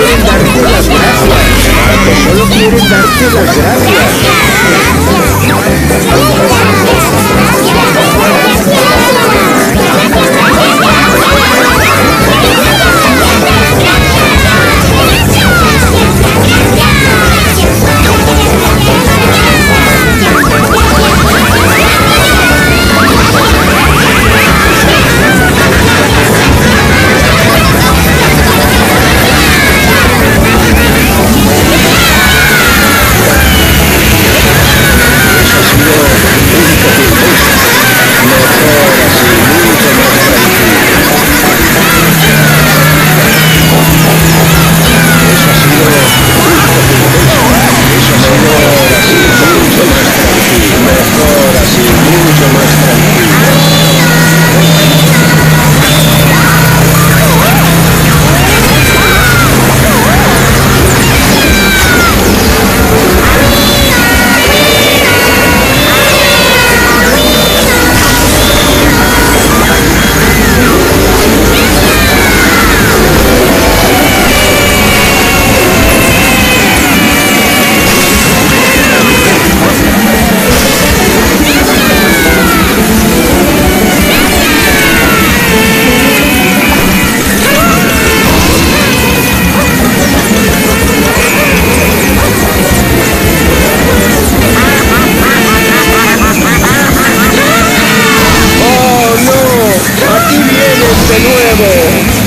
quieren darte las gracias. Solo quieren darte las gracias. forever.